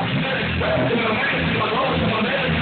I'm